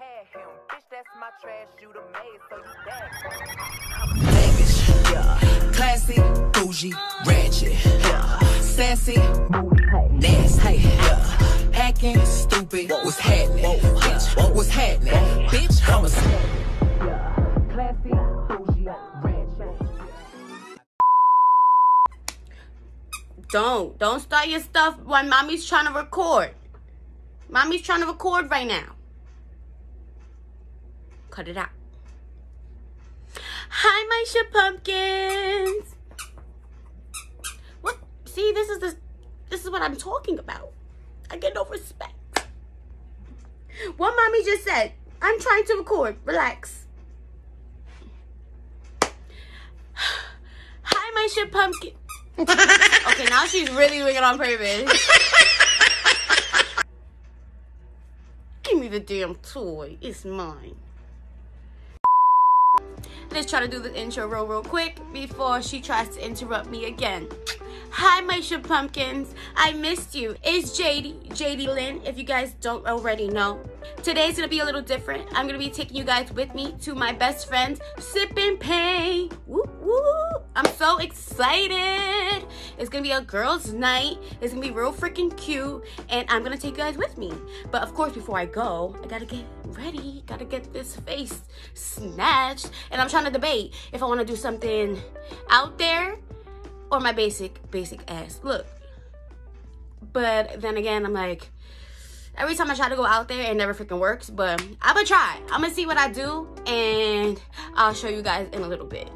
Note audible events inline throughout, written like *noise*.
had him. Bitch, that's my trash, you the maid, so you bad. Lavish, yeah. Classy, bougie, ratchet, yeah. Sassy, nasty, yeah. Hacking, stupid, what's happening? Bitch, what's happening? Bitch, I'm a yeah. Classy, bougie, ratchet. Don't. Don't start your stuff when mommy's trying to record. Mommy's trying to record right now. Cut it out. Hi, my Shupumkins. What? See, this is the, this is what I'm talking about. I get no respect. What mommy just said. I'm trying to record. Relax. Hi, my Shupumkin. okay, now she's really doing it on purpose. Give me the damn toy. It's mine. Let's try to do the intro real, real quick before she tries to interrupt me again. Hi, my Shupumkins. I missed you. It's Jaydee, Jaydee Lynn, if you guys don't already know. Today's gonna be a little different. I'm gonna be taking you guys with me to my best friend's Sip and Paint. Woo woo. I'm so excited. It's gonna be a girls' night. It's gonna be real freaking cute, and I'm gonna take you guys with me. But of course, before I go, I gotta get ready. Gotta get this face snatched, and I'm trying to debate if I want to do something out there or my basic, basic ass look. But then again, I'm like, every time I try to go out there, it never freaking works. But I'm gonna try. I'm gonna see what I do, and I'll show you guys in a little bit.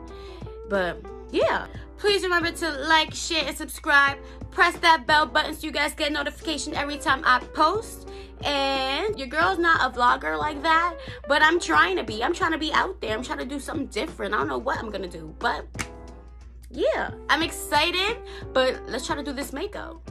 But yeah, please remember to like, share, and subscribe. Press that bell button so you guys get notification every time I post. And your girl's not a vlogger like that, but I'm trying to be. I'm trying to be out there. I'm trying to do something different. I don't know what I'm gonna do, but yeah, I'm excited, but let's try to do this makeup.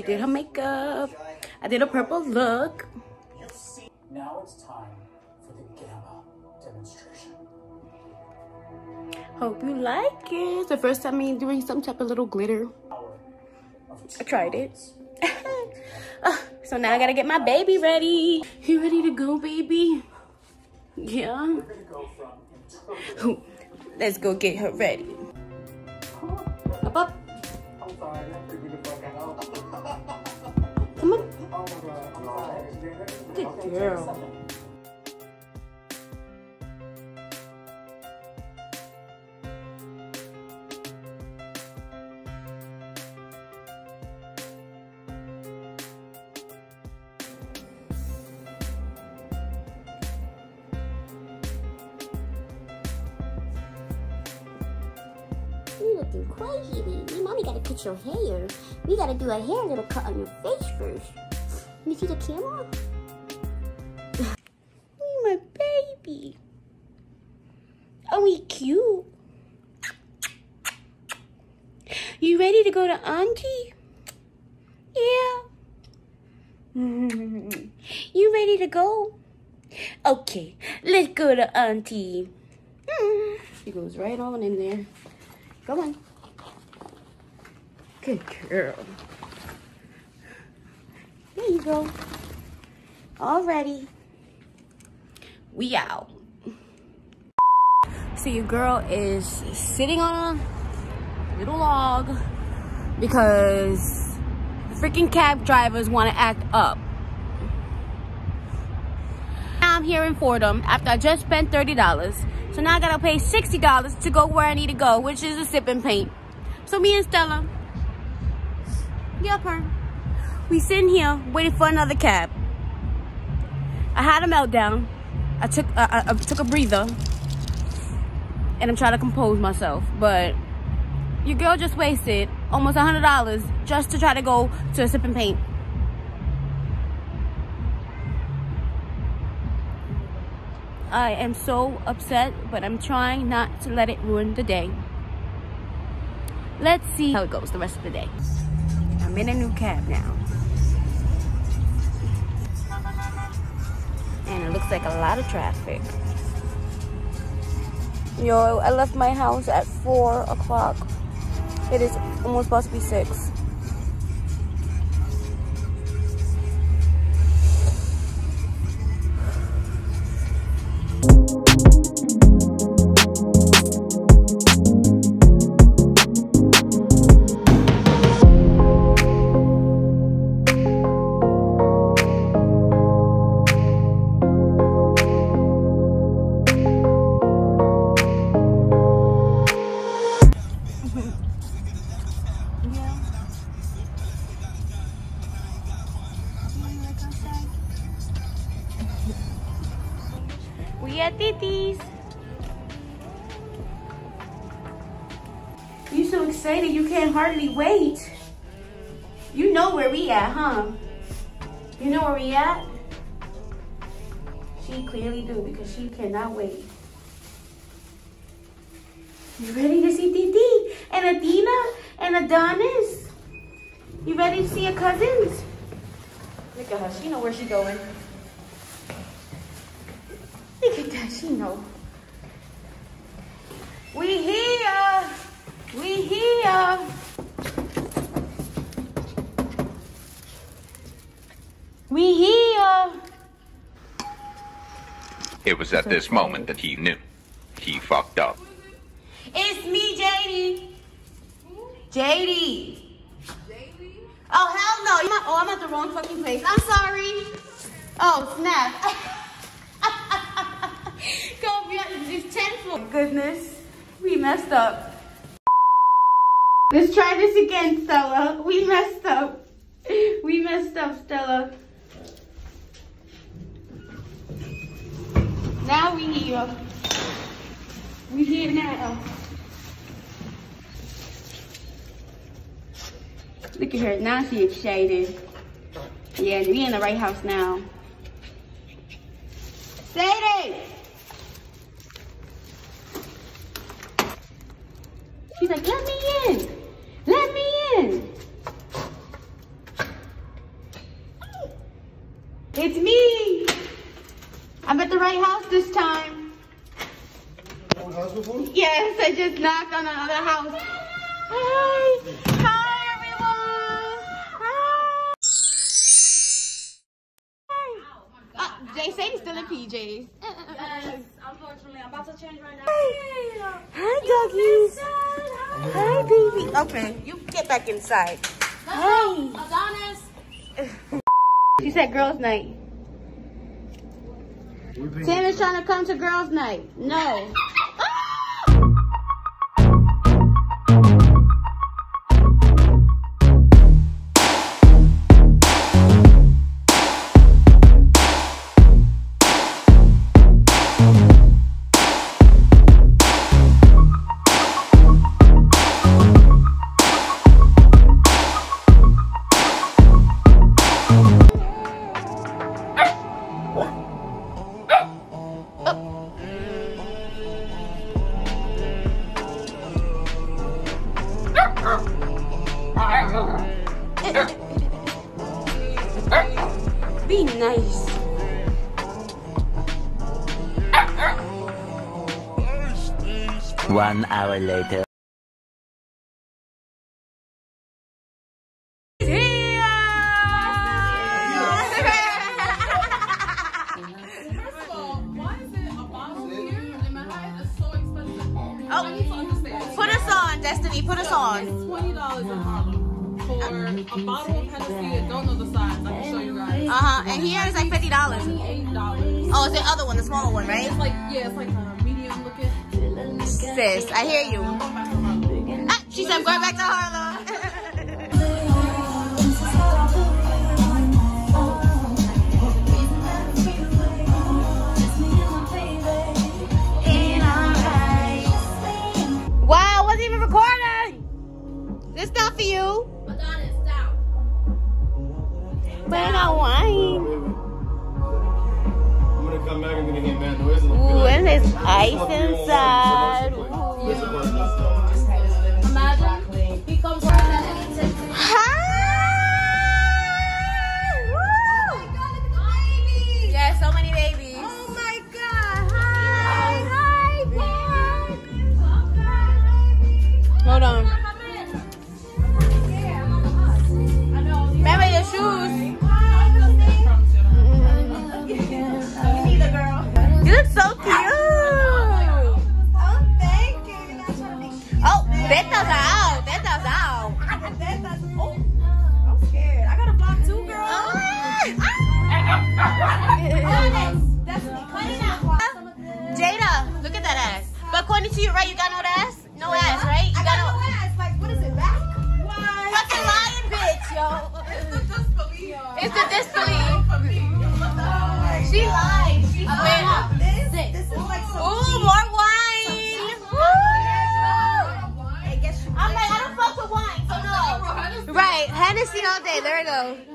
She did her makeup. I did a purple look. Now it's time for the Gamma demonstration. Hope you like it. The first time me doing some type of little glitter. I tried it. *laughs* Uh, so now I gotta get my baby ready. You ready to go, baby? Yeah. Let's go get her ready. Up, up. Come on. Good girl. We gotta do a hair little cut on your face first. Let me see the camera. *laughs* Ooh, my baby. Oh, he cute. You ready to go to auntie? Yeah. *laughs* You ready to go? Okay, let's go to auntie. She goes right on in there. Come on. Good girl. There you go. All ready. We out. So your girl is sitting on a little log because freaking cab drivers want to act up. Now I'm here in Fordham after I just spent $30 So now I gotta pay $60 to go where I need to go, which is a sip and paint. So me and Stella, yep, her. We sitting here waiting for another cab. I had a meltdown. I took uh, I, I took a breather, and I'm trying to compose myself. But your girl just wasted almost a hundred dollars just to try to go to a sip and paint. I am so upset, but I'm trying not to let it ruin the day. Let's see how it goes the rest of the day. I'm in a new cab now. And it looks like a lot of traffic. Yo, I left my house at 4 o'clock. It is almost supposed to be 6. She going. Look at that, she know. We here. We here. We here. It was at this moment that he knew. He fucked up. It's me, Jaydee. Jaydee. Oh, hell no. Oh, I'm at the wrong fucking place. I'm sorry. Oh, snap. *laughs* Go this 10 floor. Oh, goodness. We messed up. Let's try this again, Stella. We messed up. We messed up, Stella. Now we here. We here now. Look at her. Now she is excited. Yeah, we in the right house now. Saydi! She's like, let me in. Let me in. It's me. I'm at the right house this time. House Yes, I just knocked on another house. Hi. Hi, Saydi's still in PJs. Unfortunately, I'm about to change right now. Hi, doggies. Hi, baby. Okay, you get back inside. Hey. Adonis. She said girls' night. Tim is trying to come to girls' night. No. One hour later. You. But I wine. I'm gonna come back and gonna get mad noise. Ooh, and there's ice inside. Imagine According to you, right, you got no ass? No ass, right? You got no ass. Like, what is it? Why? fucking lying bitch, yo. It's the disbelief. It's She lied. She lied. Ooh, more wine. Woo. I'm like, I don't fuck with wine, so no. Right, Hennessy all day. There we go.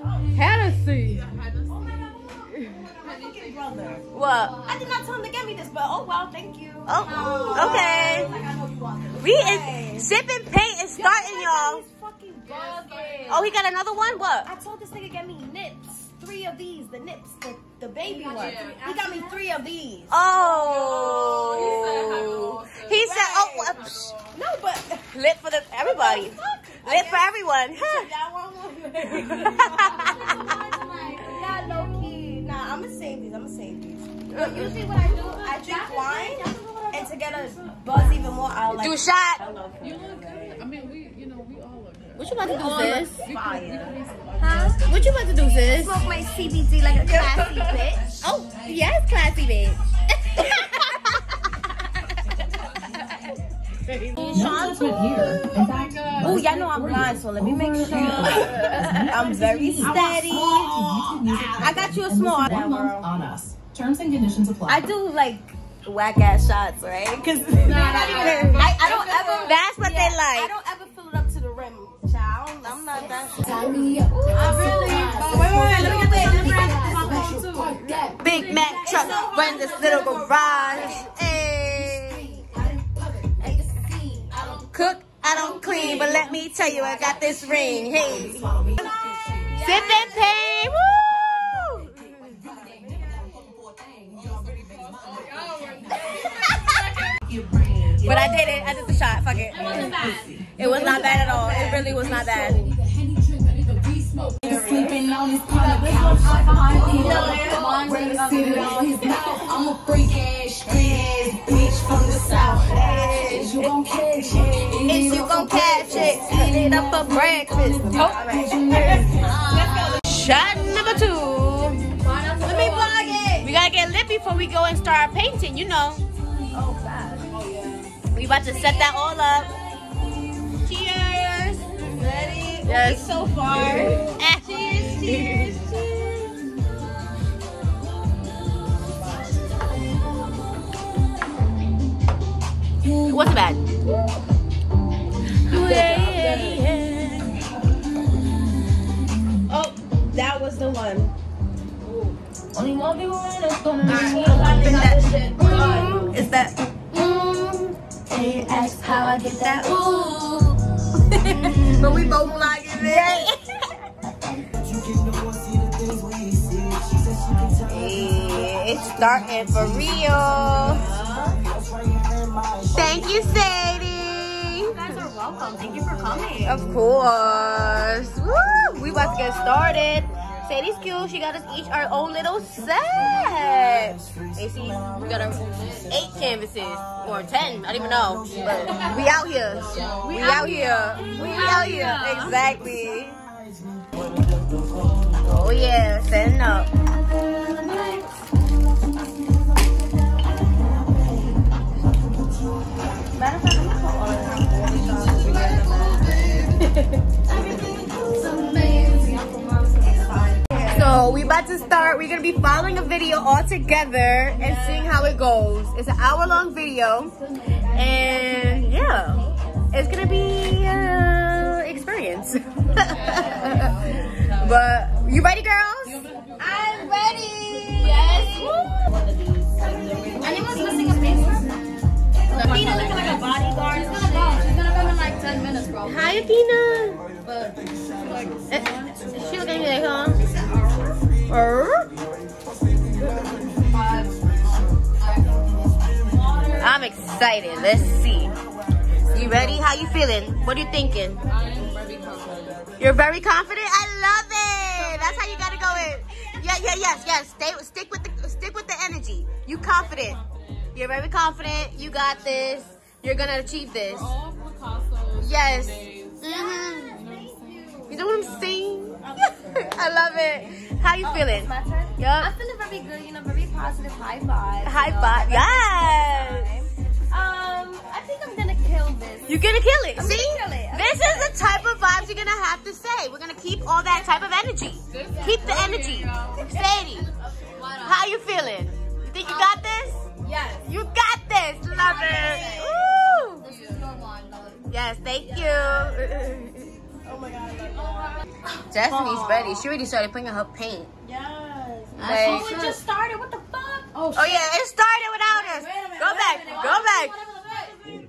What? I did not tell him to get me this, but oh well, thank you. Oh, okay. We is sipping paint is starting, y'all. He's fucking bugging. Oh, he got another one. What? I told this nigga get me nips. Three of these, the nips, the, the baby ones. He got me three of these. Oh. He said, oh, psh, No, but lit for the everybody. Lit for everyone. *laughs* Huh. *laughs* *laughs* I'ma save these. Uh, I'ma save these. But usually what I do, I drink wine, and to get a buzz even more, I'll like. Do a shot. You look good. I mean, we, you know, we all look good. What you about to do, sis? We could, we could be some Huh? What you about to do, sis? Smoke my CBD like a *laughs* classy bitch. Oh, yes, classy bitch. *laughs* Oh, y'all know I'm blind, so let me make sure. *laughs* I'm very steady. I got you a small. One month on us. Terms and conditions apply. I do like whack ass shots, right? Because *laughs* I, I don't ever. That's what yeah, they I don't ever fill it up to the rim, child. I'm not that. I really. Wait, wait, wait. Let me get this. Let me. Big Mac truck run this little garage. Hey. Cook, I don't clean, but let me tell you, I got this ring. Hey. Sip and paint. Woo! But I did it. I did the shot. Fuck it. It was not bad at all. It really was not bad. Breakfast. Oh. Shot number two. Let me vlog it. We gotta get lit before we go and start painting, you know. Oh, bad. We about to set that all up. Cheers. Ready? Yes. So far. Eh. Cheers, cheers, cheers. What's bad? Oh, that was the one. Only one people in this gonna mm-hmm. Is that? They ask how I get that. *laughs* But we both vlogging it. Hey, it's starting for real. Thank you, Saydi. You guys are welcome. Thank you for coming. Of course. Woo! We about to get started. Saydi's cute. She got us each our own little set. AC, we got our eight canvases or ten. I don't even know. But we out here. We, out, here. We, out here. Exactly. Oh yeah, setting up. Matter of fact, I'm gonna call all the time. So we about to start. We're gonna be following a video all together and seeing how it goes. It's an hour long video, and yeah, it's gonna be uh, experience. *laughs* but you ready, girls? I'm ready. Yes. Anyone's missing a face? Athena looking like a bodyguard. She's gonna go. She's gonna come in like 10 minutes, bro. Hi, Athena. But, like, Eh, She looking like huh? I'm excited. Let's see. You ready? How you feeling? What are you thinking? I am very confident. You're very confident. I love it. That's how you gotta go in. Yeah, yeah, yes, yes. Stay, stick with the, stick with the energy. You confident. You're very confident. You got this. You're gonna achieve this. Yes. days. hmm You know what I'm saying? *laughs* I love it. How you feeling? my turn? I'm feeling very good, you know, very positive, high vibe. High you know, five. I Yes. Um, I think I'm gonna kill this. You're gonna kill it. I'm See? kill it. This is the type of vibes you're gonna have to say. We're gonna keep all that type of energy. Keep the energy. Saydi, how you feeling? You think you got this? Yes. You got this. Love it. Woo! This is your one, though. Yes, thank you. *laughs* Oh my god, I love Destiny's ready. She already started putting her paint. Yes. Like- oh, it just started. What the fuck? Oh, Oh yeah, it started without us. Go back. Go back.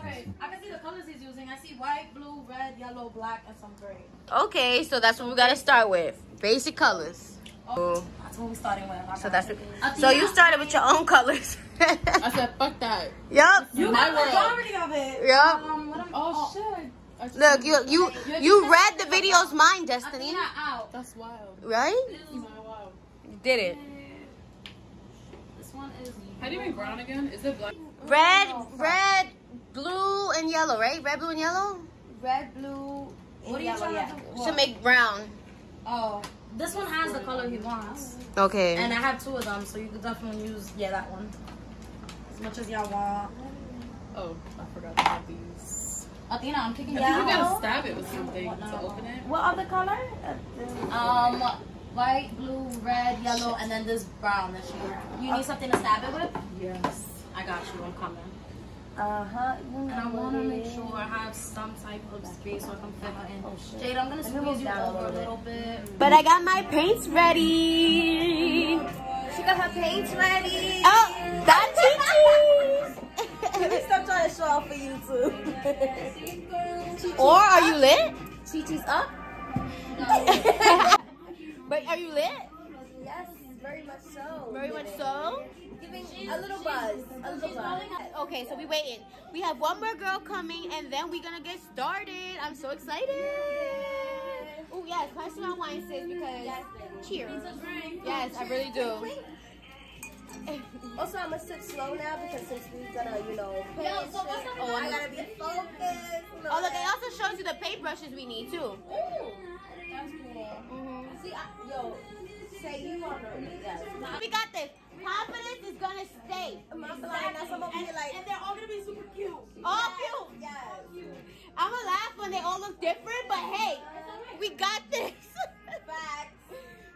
Okay, I can see the colors he's using. I see white, blue, red, yellow, black, and some gray. Okay, so that's what we gotta start with. Basic colors. Oh, That's what we're starting with. so that's what, so you started with your own colors. I said, fuck that. *laughs* yup. You My got the world. majority of it. Yup. Um, what am- Oh, shit. I just- Look, you you you read the video's mind, Destiny. Out. That's wild. Right? Wild. You did it. This one is How do you make brown again? Is it black? Red, oh, red, blue, and yellow, right? Red, blue, and yellow. red, blue. What are you trying to do? Should make brown. Oh, this one has the color he wants, Okay. and I have two of them, so you could definitely use yeah that one. As much as y'all want. Oh, I forgot to have these. Athena, I'm kicking I you think you gotta stab it with something to open it. What other color? Um, white, blue, red, yellow, and then this brown that you. You need something to stab it with? Yes. I got you. I'm coming. Uh huh. And I want to make sure I have some type of space so I can fit her in. Jade, I'm gonna squeeze you over a little bit. But I got my paints ready. She got her paints ready. Oh, that's Let me Chi stop trying to show off for you too. Or are you lit? Chi-Chi's up. *laughs* But are you lit? Yes, very much so. Very much so. Giving a little buzz. A little buzz. Okay, so we waiting. We have one more girl coming, and then we're gonna get started. I'm so excited. Oh yes, me my wine, sis, because cheers. Yes, I really do. Also, I'm gonna sit slow now because since we're gonna, you know, paint and shit, Oh, I gotta be focused. you Oh look, that. it also shows you the paint brushes we need too. Ooh, that's cool. Mhm. See, I, yo, say you on the yes. We got this. Confidence is gonna stay. I'm not lying. That's what I'm gonna be like. And they're all gonna be super cute. All cute. Yes. I'm gonna laugh when they all look different, but hey, we got this. Facts.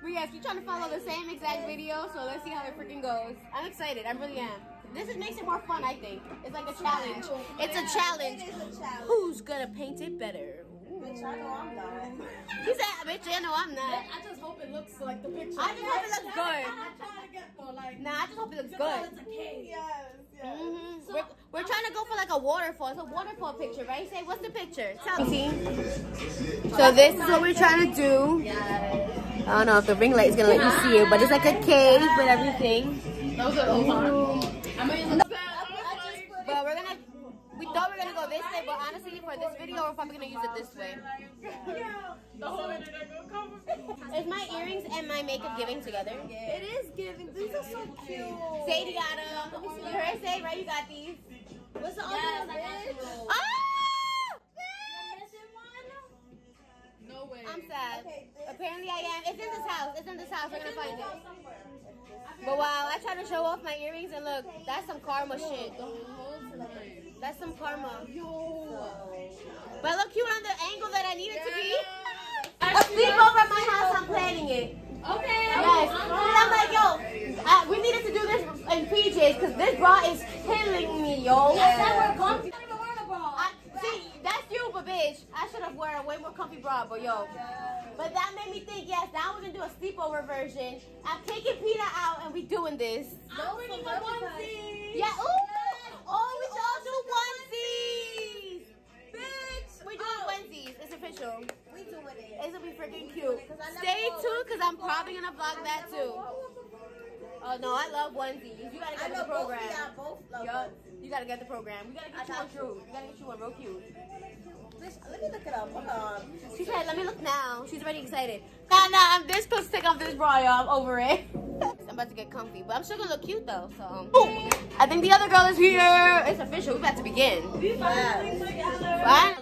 we yes, we trying to follow the same exact video, so let's see how it freaking goes. I'm excited. I really am. This is, makes it more fun, I think. It's like a challenge. It's a challenge. It is a challenge. Who's gonna paint it better? Bitch, I know I'm not. *laughs* He said, bitch, I know I'm not. I just hope it looks like the picture. I just hope it looks good. *laughs* I'm trying to get for like. Nah, I just hope it looks good. It's a cake. Yes, yes. hmm we're, we're trying to go for like a waterfall. It's a waterfall picture, right? Say, what's the picture? Tell me. So this is what we're trying to do. I don't know if the ring light is gonna let you see it, but it's like a cave with everything. Those are those I'm But we're gonna. We thought we were gonna go this way, but honestly, for this video, we're probably gonna use it this way. The whole internet gonna come. Is my earrings and my makeup giving together? It is giving. These are so cute. Saydi got them. You heard her say, right? You got these. What's the other Yes, one, bitch? you. Oh! Ah! No way. I'm sad. Apparently I am. It's in this house. It's in this house. We're gonna find it. But wow, I tried to show off my earrings and look, that's some karma shit. That's some karma. But I look cute on the angle that I need it to be. A sleepover at my house, I'm planning it. Okay. Yes. And I'm like, yo, uh, we needed to do this in PJs because this bra is killing me, yo. I, see, that's you, but bitch, I should have worn a way more comfy bra, but yo. But that made me think, yes, now we're gonna do a sleepover version. I'm taking Peter out and we doing this. I'm bringing my onesie. Yeah, ooh! Oh, we all do onesies! Bitch! We doing oh. onesies. It's official. We doing it. It's gonna be freaking cute. Stay tuned, because I'm probably gonna vlog that too. Oh no, I love onesies. You gotta I get know the program. of y'all both love Yup. onesies. Gotta get the program. We gotta get I you got one true. You gotta get you one real cute. Let me look it up. Hold on. She said, let me look now. She's already excited. Nah, nah, I'm this close to take off this bra, y'all. I'm over it. *laughs* I'm about to get comfy, but I'm still gonna look cute though, so. Um. Ooh, I think the other girl is here. It's official. We about to begin. Right?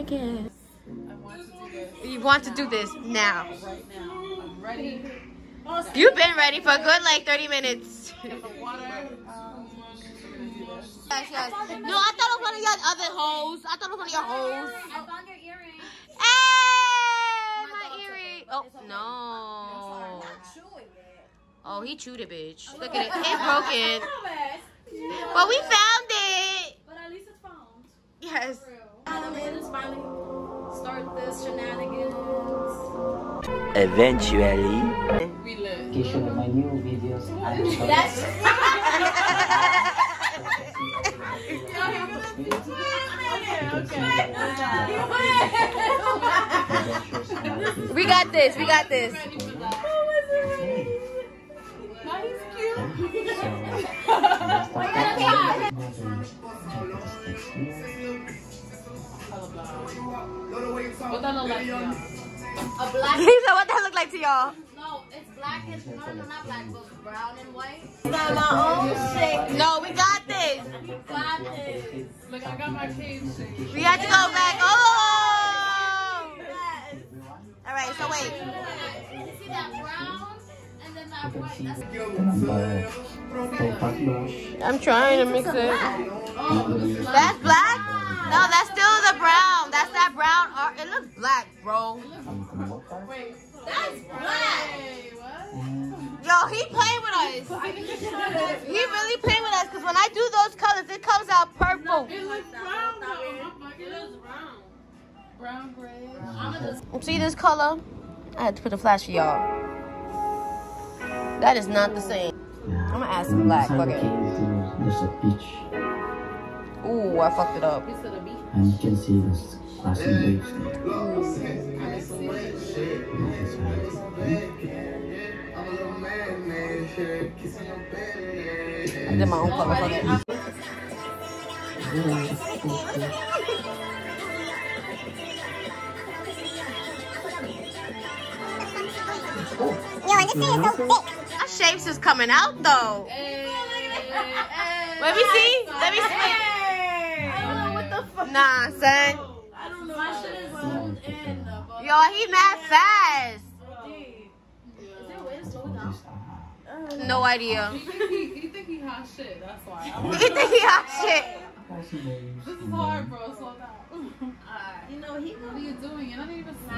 I want to do this You want to do this now. right now. I'm ready. You've been ready for a good like 30 minutes. Get the water. We're gonna do this. Yes, yes. No, I thought it was one of your other hoes. I thought it was one of your hoes. I found your earring. Hey, my earring. Oh, no. Chewing it. Oh, he chewed it, bitch. Look at it. It's broken. *laughs* But we found it. But at least it's found. Yes. Finally start this shenanigans. Eventually. We lit. Notification of my new videos and That's *laughs* *laughs* *laughs* We got this. We got this. What that look like? Yeah. A black. *laughs* He said, what that look like to y'all? No, it's black and no, no, not black, but brown and white. Got my own shit. No, we got this. We Got this. Look, I got my cave shake. We had to go back. Oh. All right. So wait. See that brown and then that white? That's number. I'm trying to mix it. That's black? No, that's still the brown. That's that brown. art. It looks black, bro. Wait. That's black. Hey. Yo, he playing with us. He really playing with us because when I do those colors, it comes out purple. It looks brown though. It looks brown. Brown gray. See this color? I had to put a flash for y'all. That is not the same. I'm gonna add some black. Fuck it. There's a beach, Ooh, I fucked it up. and you can see this classic waves there. I did my own color. Fuck it. Yo, this thing is so thick. My shapes is coming out though. Let me see. Let me see. Hey. Oh, what the fuck? Nah, son. In. but- Yo, he mad fast. No idea. You think he, you think he hot shit? That's why. *laughs* You think he hot shit? This is hard, bro. Slow down. You know, he What are you doing? You're not even. I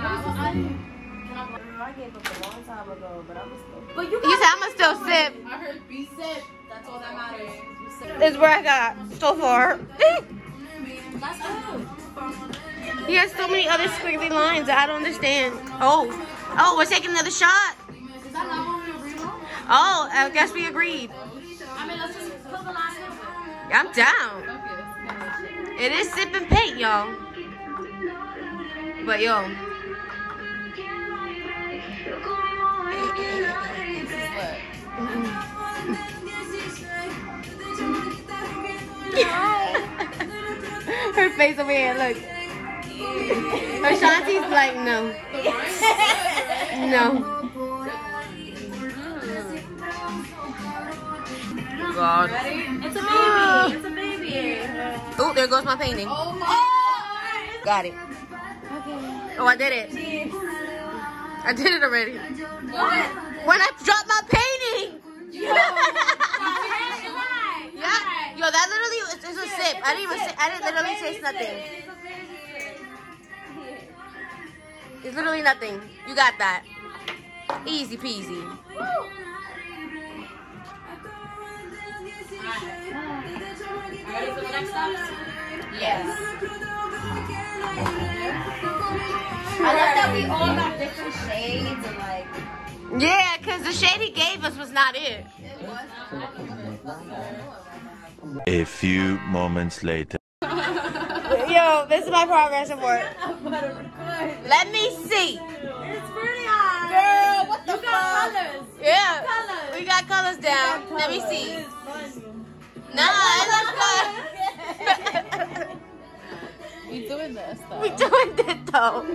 gave up a long time ago, but I'm still. But you You said I'ma still sip. I heard B sip. That's all that matters. This is where I got so far. *laughs* That's good. He has so many other squiggly lines I don't understand. Oh, oh, we're taking another shot. Oh, I guess we agreed. I'm down. It is sip and paint, y'all. But yo, *laughs* her face over here, look. Ashanti's like, no. no. God. It's a baby. Ah. It's a baby. Oh, there goes my painting. Oh my. Got it. Oh, I did it. I did it already. What? When I dropped my painting. *laughs* yeah. Yo, that literally is a sip. I didn't even say. I didn't literally taste nothing. It's literally nothing. You got that. Easy peasy. Ready for the next step? Yes. I love that we all got different shades and like. Yeah, because the shade he gave us was not it. A few moments later. *laughs* Yo, this is my progress report. Let me see. It's pretty hot. Girl, what the you got colors. Yeah, Colors. we got colors down. Let me see. Nah, it looks good. We doing this though. we doing it though.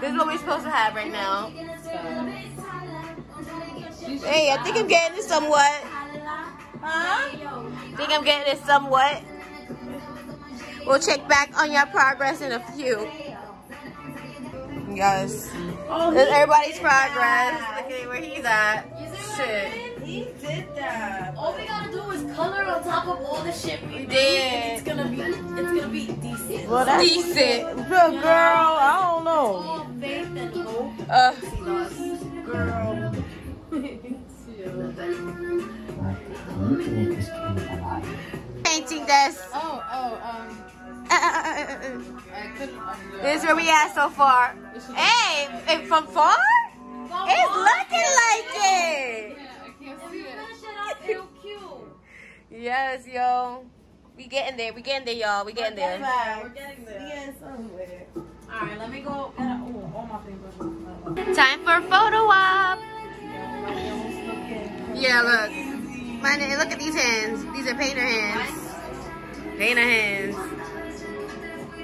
This is what we're supposed to have right now. Hey, I think I'm getting it somewhat. Huh? Think I'm getting it somewhat. We'll check back on your progress in a few. Yes. This is everybody's progress. Look at where he's at. Shit. He did that. All we gotta do is color on top of all the shit we, We did. did. It's gonna be, it's gonna be decent. Well, that's decent. Good girl. I don't know. All faith and hope. Uh, Girl. *laughs* This is where we at so far. Hey, from far? It's looking like it. Yeah, I can't see it. Real cute. Yes, yo. We getting there. We getting there, y'all. We getting there. We're getting there. Yeah, somewhere. All right, let me go get a, all my paintbrushes. Time for a photo op. Yeah, look. My name, look at these hands. These are painter hands. Painter hands.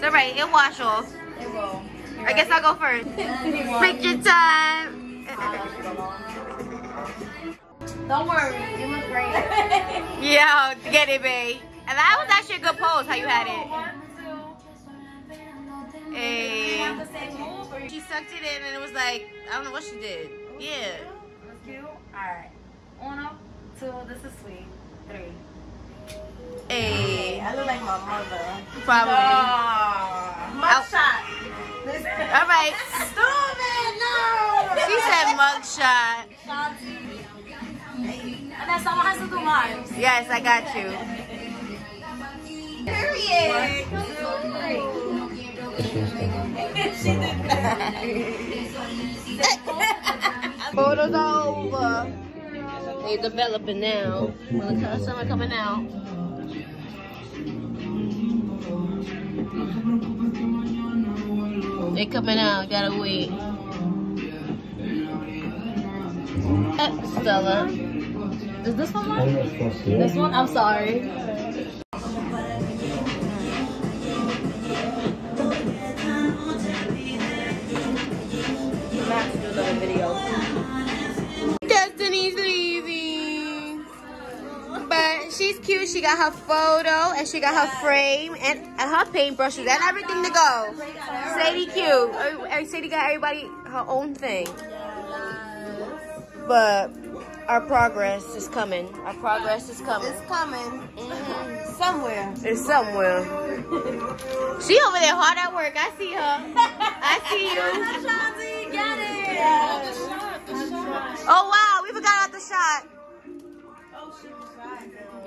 It's alright. It'll wash off. It will. I guess I'll go first. *laughs* Picture time. Don't worry, you look great. *laughs* Yo, get it, babe. And that was actually a good pose, how you had it. Hey. have the same move or you She sucked it in and it was like, I don't know what she did. Yeah. cute? All right. Uno, two, this is sweet. Three. Hey. I look like my mother. Probably. Ah, Ow. mug shot. All right. Stupid, no. She said mugshot. And then someone has to do mine. Yes, I got you. Period. she did that. Photos are over. They developing now. Well, look how summer coming out. They coming out. Gotta wait. Uh, Stella. Is this one mine? This one? I'm sorry. She's cute. She got her photo and she got her frame and, and her paintbrushes and everything to go. Saydi cute. Uh, Saydi got everybody her own thing. But our progress is coming. Our progress is coming. It's coming. Mhm. Somewhere. It's somewhere. she over there hard at work. I see her. I see you. *laughs* Get it. Oh wow, we forgot about the shot.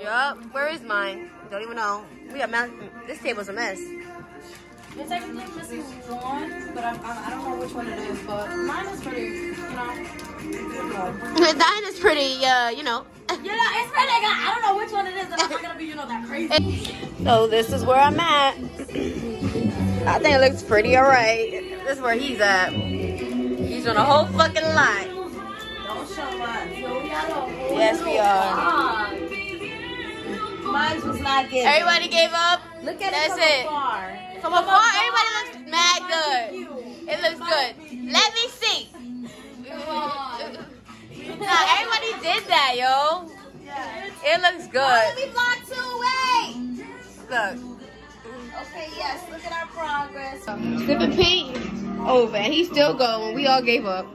Yup. Where is mine? Don't even know. We got mount- this table's a mess. It's technically missing one, but I'm, I'm, I don't know which one it is. But mine is pretty, you know. *laughs* Thine is pretty, uh, you know. You know, it's pretty. I don't know which one it is, and I'm not gonna be, you know, that crazy. *laughs* So this is where I'm at. I think it looks pretty alright. This is where he's at. He's on a whole fucking lot. Don't show us. Yo, we got a whole Yes, we are. Mine was not good. Everybody gave up. Look at That's it from it. afar. From afar, everybody looks mad good. It looks good. Let me see. Nah, everybody did that, yo. It looks good. Let me vlog too. Wait. Look. Okay, yes. Look at our progress. Sipping paint over, oh, and he's still going. We all gave up.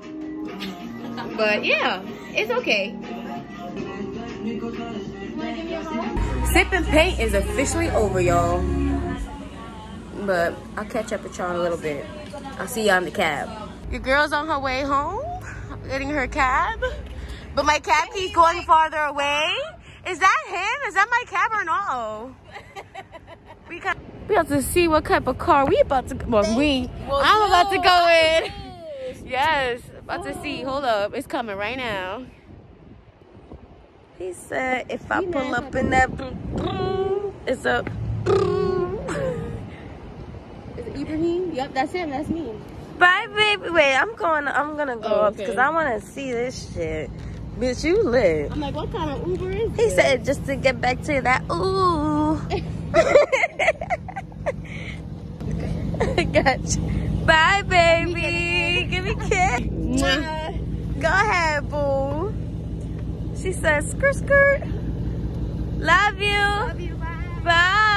But yeah, it's okay. Sip and paint is officially over, y'all. But I'll catch up with y'all in a little bit. I'll see y'all in the cab. Your girl's on her way home, getting her cab. But my cab keeps going farther away. Is that him? Is that my cab or no? We got we to see what type of car we about to well we I'm about to go in. Yes, about to see. Hold up, it's coming right now. He said if I pull up in that it's a Is it Ibrahim? Yep, that's him, that's me. Bye, baby. Wait, I'm going. I'm gonna go Oh, up okay. because I want to see this shit. Bitch, you lit. I'm like, what kind of Uber is He this? said just to get back to that. Ooh. *laughs* *laughs* gotcha. Bye, baby. Give me a kiss. Go ahead, boo. She says, skirt, skirt. Love you. Love you. Bye.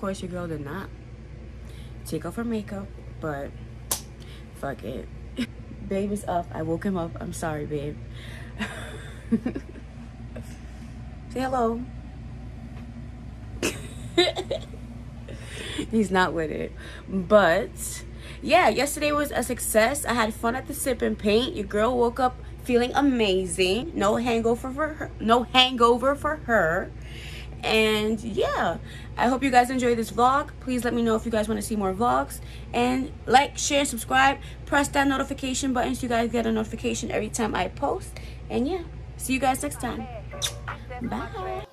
Course, your girl did not take off her makeup, but fuck it. *laughs* Babe is up. I woke him up. I'm sorry, babe. *laughs* Say hello. *laughs* He's not with it. But yeah, yesterday was a success. I had fun at the sip and paint. Your girl woke up feeling amazing. No hangover for her. No hangover for her. And yeah, I hope you guys enjoyed this vlog. Please let me know if you guys want to see more vlogs. And like, share, subscribe. Press that notification button so you guys get a notification every time I post. And yeah, see you guys next time. Bye.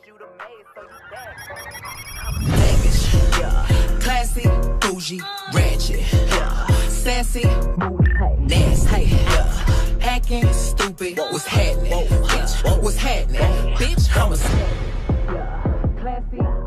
Classy, bougie, ratchet. Sassy, nasty. Hacking, stupid, what's happening? Bitch, what's happening? Bitch, I'm a classy.